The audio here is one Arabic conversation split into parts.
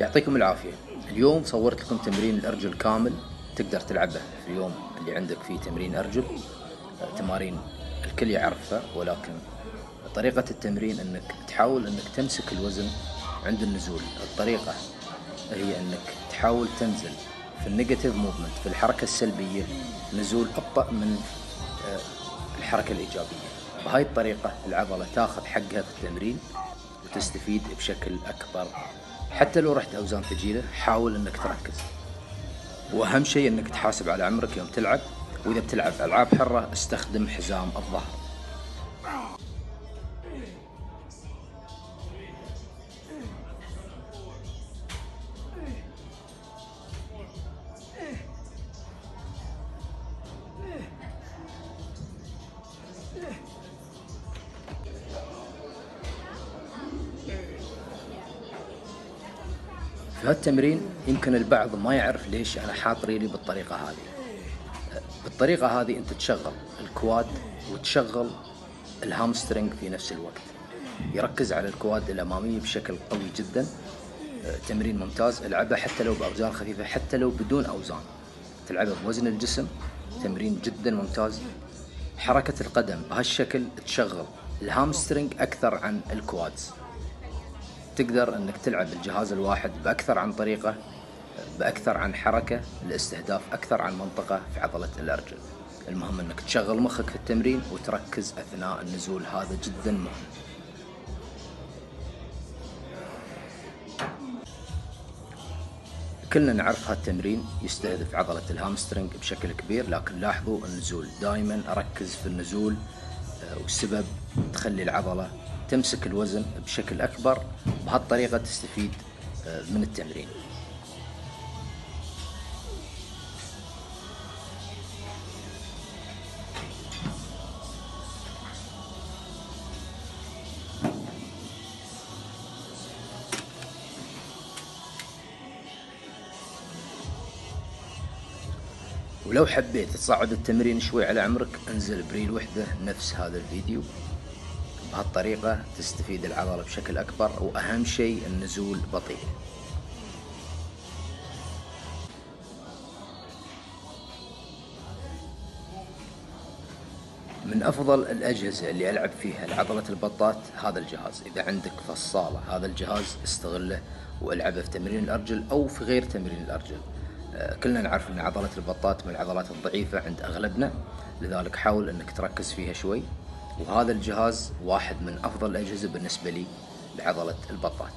يعطيكم العافية. اليوم صورت لكم تمرين الأرجل كامل تقدر تلعبه في اليوم اللي عندك فيه تمرين أرجل. آه، تمارين الكل يعرفها ولكن طريقة التمرين إنك تحاول إنك تمسك الوزن عند النزول. الطريقة هي إنك تحاول تنزل في ال negative movement في الحركة السلبية نزول أبطأ من آه، الحركة الإيجابية. بهاي الطريقة العضلة تاخذ حقها في التمرين وتستفيد بشكل أكبر حتى لو رحت أوزان ثقيلة حاول أنك تركز. وأهم شيء أنك تحاسب على عمرك يوم تلعب وإذا بتلعب ألعاب حرة استخدم حزام الظهر. في هالتمرين يمكن البعض ما يعرف ليش أنا حاط ريلي بالطريقة هذه. بالطريقة هذه أنت تشغل ال quad وتشغل ال hamstring في نفس الوقت. يركز على ال quad الاماميه بشكل قوي جدا. تمرين ممتاز. العبه حتى لو بأوزان خفيفة حتى لو بدون أوزان. تلعبه بوزن الجسم. تمرين جدا ممتاز. حركة القدم بهالشكل تشغل ال hamstring أكثر عن ال quads. تقدر أنك تلعب الجهاز الواحد بأكثر عن طريقه بأكثر عن حركة لاستهداف أكثر عن منطقة في عضلة الأرجل. المهم أنك تشغل مخك في التمرين وتركز أثناء النزول هذا جدا مهم. كلنا نعرف هالتمرين يستهدف عضلة الهامسترنج بشكل كبير لكن لاحظوا النزول. دائما أركز في النزول آه، والسبب تخلي العضلة تمسك الوزن بشكل أكبر بهالطريقة تستفيد آه، من التمرين. ولو حبيت تصعد التمرين شوي على عمرك انزل بريل وحدة نفس هذا الفيديو. بهالطريقة تستفيد العضلة بشكل أكبر وأهم شيء النزول بطيء. من أفضل الأجهزة اللي ألعب فيها لعضلة البطات هذا الجهاز. إذا عندك فصالة هذا الجهاز استغله والعبه في تمرين الأرجل أو في غير تمرين الأرجل. آه، كلنا نعرف أن عضلة البطات من العضلات الضعيفة عند أغلبنا لذلك حاول أنك تركز فيها شوي. وهذا الجهاز واحد من أفضل الأجهزة بالنسبة لي لعضلة البطات.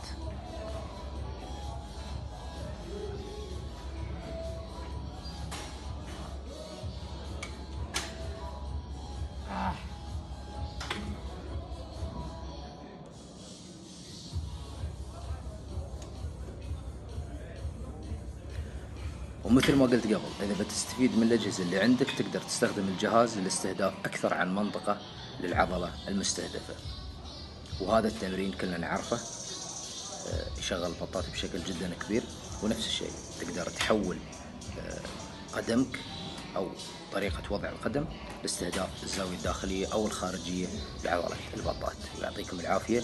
ومثل ما قلت قبل إذا بتستفيد من الأجهزة اللي عندك تقدر تستخدم الجهاز للاستهداف أكثر عن منطقة للعضلة المستهدفة. وهذا التمرين كلنا نعرفه. آه، يشغل البطاط بشكل جدا كبير. ونفس الشيء تقدر تحول آه، قدمك أو طريقة وضع القدم لاستهداف الزاوية الداخلية أو الخارجية لعضلة البطاط. يعطيكم العافية.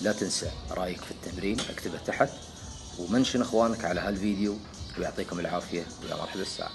لا تنسى رأيك في التمرين اكتبه تحت. ومنشن إخوانك على هالفيديو. ويعطيكم العافية. ويا مرحبا الساعة